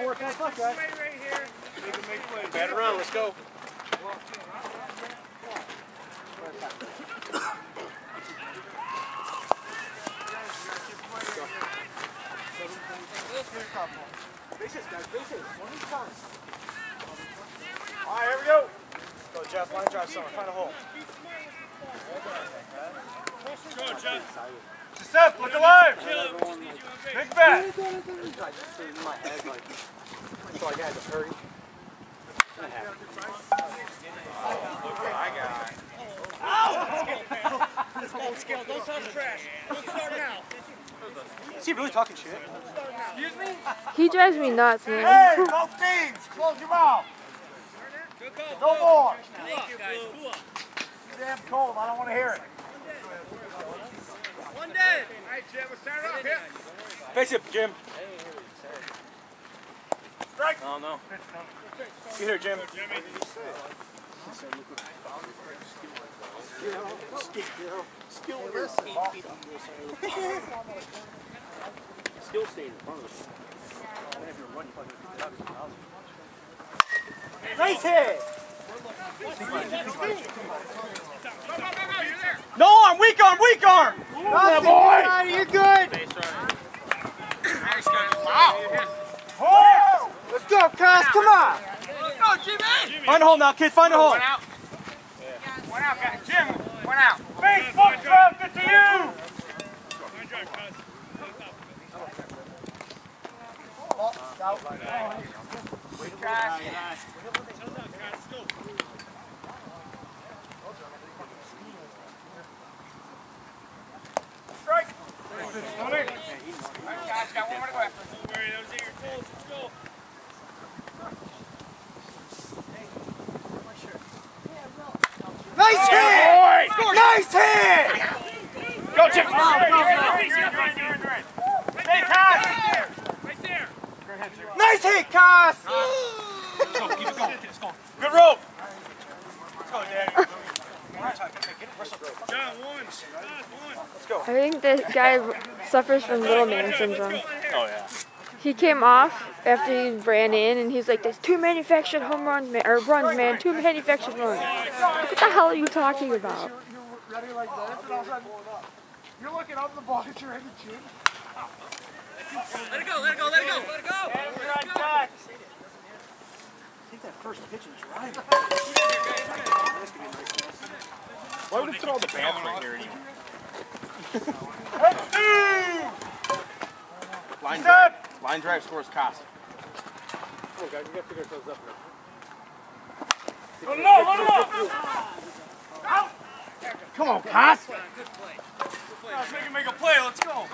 four, guys, left, guys. Bat around, let's go. Bases, guys, bases. One each time. All right, here we go. Go, Jeff. Line drive somewhere. Find a hole. Go, Jeff. Seth, look alive. Big bat. in my head, like, so I got to hurry. Don't talk trash. Don't start now. Is he really talking shit? Excuse me? He drives me nuts, man. Hey, both teams, close your mouth. No more. Cool off, guys. Cool. Too damn cold. I don't want to hear it. One dead. All right, Jim, we'll start off here. Face it, Jim. Strike. Oh, no. Get here, Jim. Still staying in front of us. Nice hit. No arm, weak arm, weak go, Cass. Come on. Let's go, Jimmy. Find a hole now, kids. Find a hole. One out. One out, guys. Jim, one out. Facebook draft it to you. Strike. All right, guys, got one more to go after. Don't worry, those are your goals. Let's go. Nice hit. Nice hit. Go, Jim. Hey, Cass. Right there. Nice hit, Cass. Go, keep it going. Keep it going. Good rope. Let's go, Daddy. John, one. John, one. Let's go. I think this guy suffers from little man syndrome. Oh, yeah. He came off after he ran in, and he's like, "There's two manufactured home runs, man, or runs, man. Two manufactured runs. What the hell are you talking about?" You're ready like this, and all of a sudden, you're looking up the ball at your head and chin. Let it go, let it go, let it go, let it go. Contact. Take that first pitch and drive it. Why would it throw the bats right here? Line drive. Line drive scores Casa. Oh, guys, we got to figure ourselves up here. Let it go, let it go. Come on, Cass. Let's make him make a play. Let's go.